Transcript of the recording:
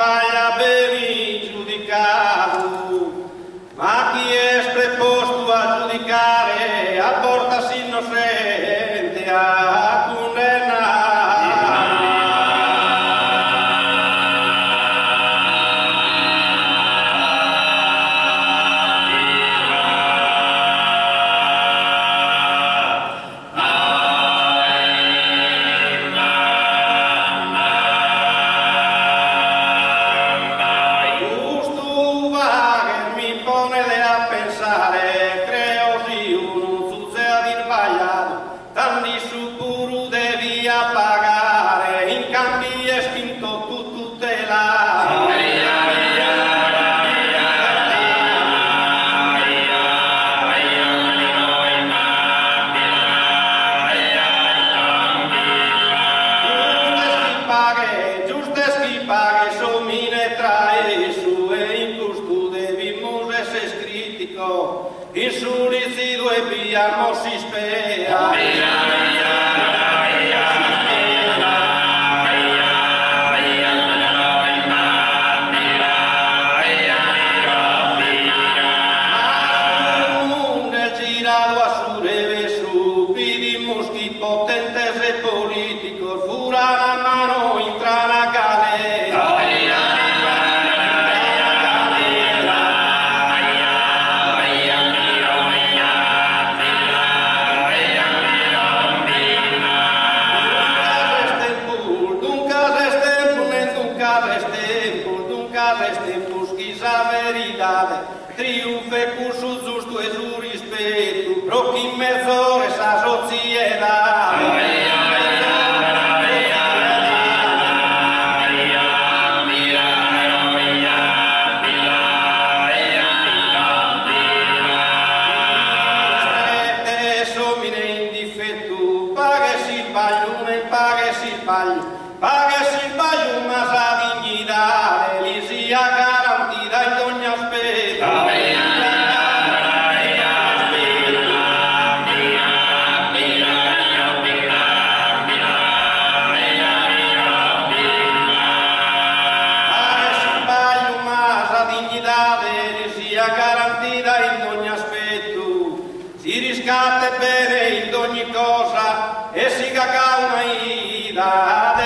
paia ben giudicato, ma chi è preposto a giudicare a porta apportasi innocente. Insuricido e piamos ispea. Nunca restem, que a veridade triunfe curso justo e su rispetto, pro chi mezzo esa sociedade. Pague si sbaglio, pague si sbaglio, ma sa dignidade Mendicate bere in ogni cosa e si cacauna ida.